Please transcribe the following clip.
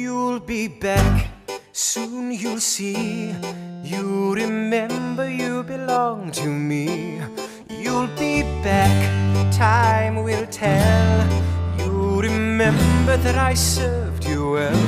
You'll be back, soon you'll see. You remember you belong to me. You'll be back, time will tell. You remember that I served you well.